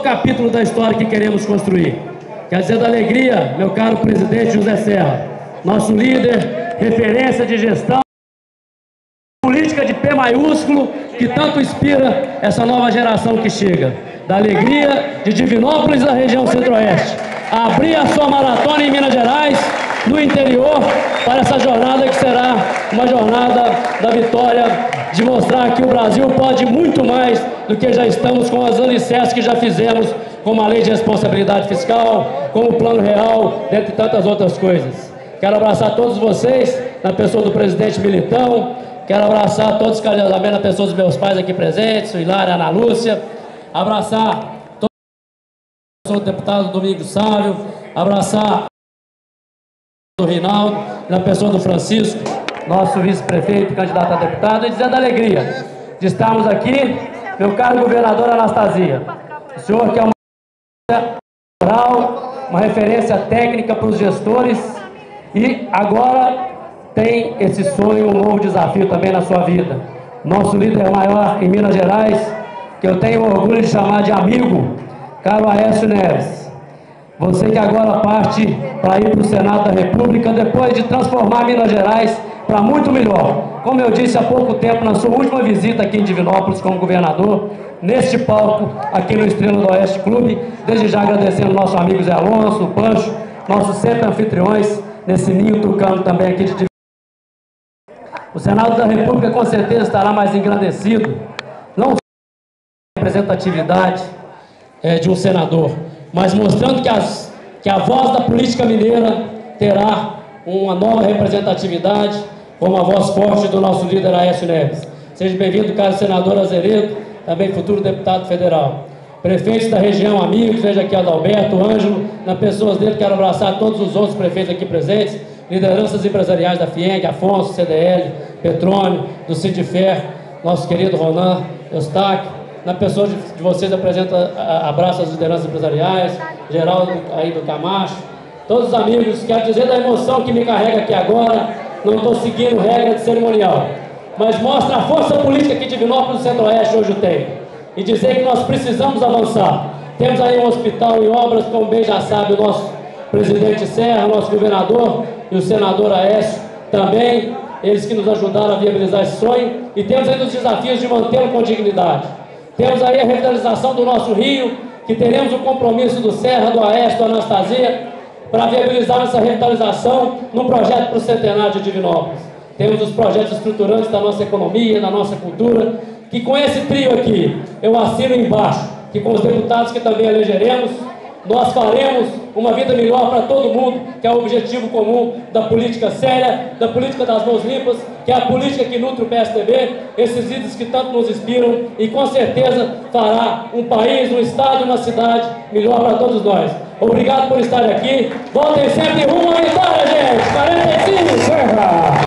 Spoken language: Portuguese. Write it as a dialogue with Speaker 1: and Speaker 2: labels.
Speaker 1: capítulo da história que queremos construir. Quer dizer, da alegria, meu caro presidente José Serra, nosso líder, referência de gestão, política de P maiúsculo, que tanto inspira essa nova geração que chega. Da alegria de Divinópolis, da região centro-oeste. Abrir a sua maratona em Minas Gerais, no interior, para essa jornada que será uma jornada da vitória, de mostrar que o Brasil pode muito mais do que já estamos com as alicerces que já fizemos, como a lei de responsabilidade fiscal, como o plano real, dentre tantas outras coisas. Quero abraçar todos vocês, na pessoa do presidente Militão, quero abraçar todos carinhosamente na pessoa dos meus pais aqui presentes, o Hilário, a Ana Lúcia, abraçar todos o deputado Domingos Sávio, abraçar do Rinaldo, na pessoa do Francisco, nosso vice-prefeito, candidato a deputado, e dizendo a alegria de estarmos aqui, meu caro governador Anastasia. O senhor que é uma moral, uma referência técnica para os gestores e agora tem esse sonho, um novo desafio também na sua vida. Nosso líder maior em Minas Gerais, que eu tenho orgulho de chamar de amigo, caro Aécio Neves. Você que agora parte para ir para o Senado da República, depois de transformar Minas Gerais para muito melhor. Como eu disse há pouco tempo, na sua última visita aqui em Divinópolis como governador, neste palco, aqui no Estrela do Oeste Clube, desde já agradecendo nosso amigo Zé Alonso, Pancho, nossos sempre anfitriões, nesse ninho tucano também aqui de Divinópolis. O Senado da República com certeza estará mais engrandecido, não só representatividade é, de um senador, mas mostrando que, as, que a voz da política mineira terá uma nova representatividade, como a voz forte do nosso líder Aécio Neves. Seja bem-vindo, caro senador Azeredo, também futuro deputado federal. Prefeitos da região, amigos, veja aqui Adalberto, Ângelo, na pessoas dele, quero abraçar todos os outros prefeitos aqui presentes, lideranças empresariais da FIENG, Afonso, CDL, Petrônio, do Sindifer, nosso querido Ronan Eustáquio, na pessoa de, vocês apresenta abraço às lideranças empresariais, Geraldo aí do Camacho, todos os amigos, quero dizer da emoção que me carrega aqui agora, não estou seguindo regra de cerimonial, mas mostra a força política que Divinópolis Centro-Oeste hoje tem, e dizer que nós precisamos avançar. Temos aí um hospital em obras, como bem já sabe o nosso presidente Serra, nosso governador e o senador Aécio também, eles que nos ajudaram a viabilizar esse sonho, e temos ainda os desafios de mantê-lo com dignidade. Temos aí a revitalização do nosso rio, que teremos o compromisso do Serra, do Aécio, do Anastasia, para viabilizar essa revitalização num projeto para o centenário de Divinópolis. Temos os projetos estruturantes da nossa economia, da nossa cultura, que com esse trio aqui, eu assino embaixo, que com os deputados que também elegeremos, nós faremos uma vida melhor para todo mundo, que é o objetivo comum da política séria, da política das mãos limpas, que é a política que nutre o PSDB, esses ídolos que tanto nos inspiram e com certeza fará um país, um estado, uma cidade melhor para todos nós. Obrigado por estar aqui. Voltem sempre rumo à vitória, gente! 45! Serra!